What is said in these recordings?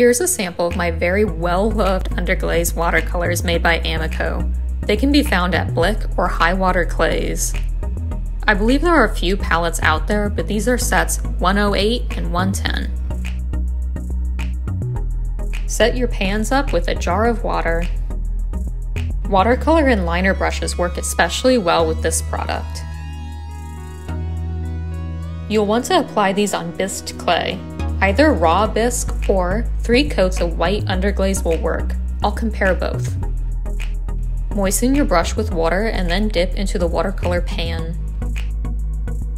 Here's a sample of my very well-loved underglaze watercolors made by Amaco. They can be found at Blick or Highwater Clays. I believe there are a few palettes out there, but these are sets 108 and 110. Set your pans up with a jar of water. Watercolor and liner brushes work especially well with this product. You'll want to apply these on bisque clay. Either raw bisque or three coats of white underglaze will work. I'll compare both. Moisten your brush with water and then dip into the watercolor pan.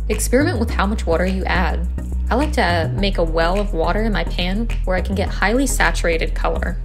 Experiment with how much water you add. I like to make a well of water in my pan where I can get highly saturated color.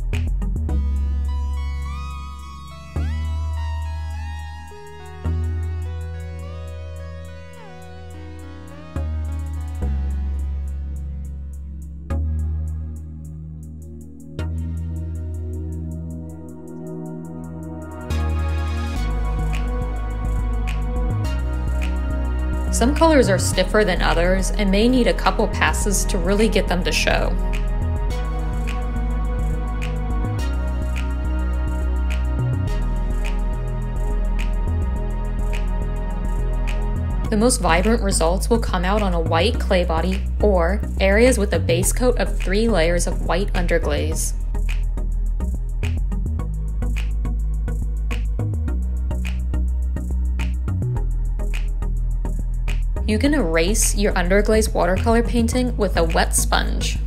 Some colors are stiffer than others and may need a couple passes to really get them to show. The most vibrant results will come out on a white clay body or areas with a base coat of three layers of white underglaze. You can erase your underglaze watercolor painting with a wet sponge.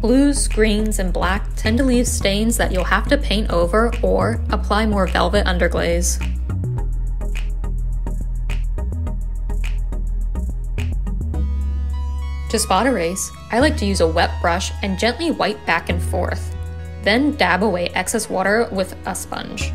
Blues, greens, and black tend to leave stains that you'll have to paint over or apply more velvet underglaze. To spot erase, I like to use a wet brush and gently wipe back and forth, then dab away excess water with a sponge.